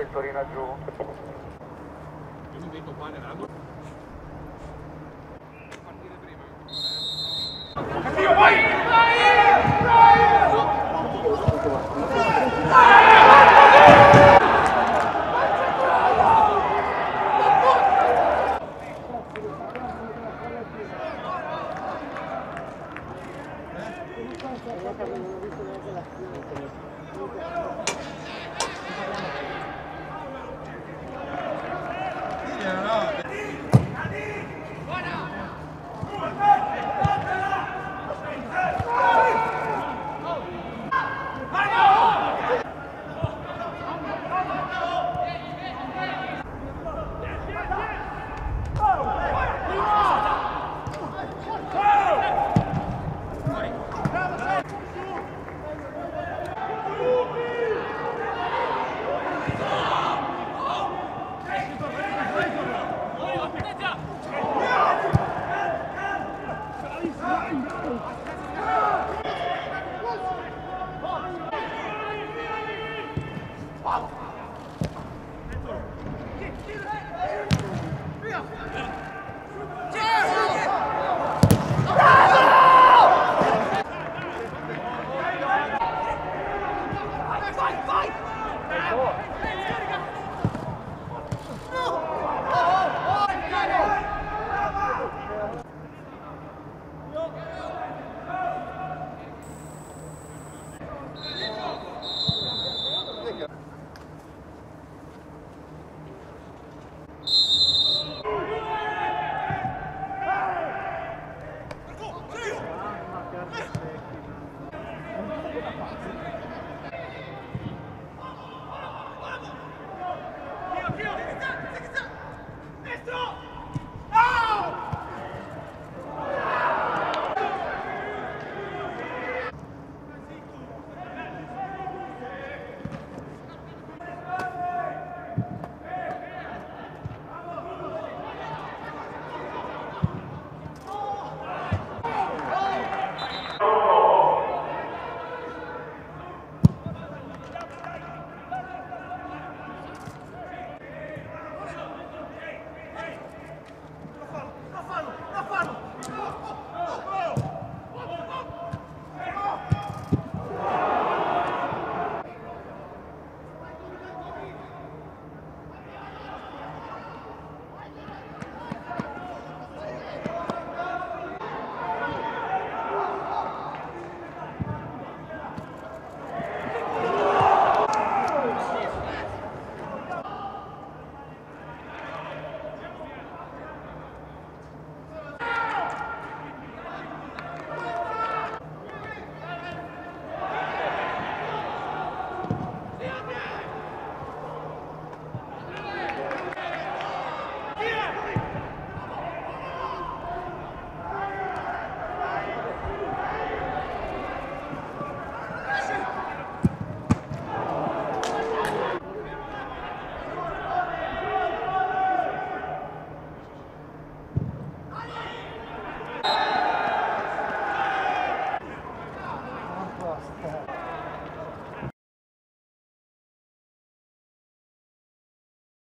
pettorina giù. Io mi metto qua nell'angolo. 完了。process.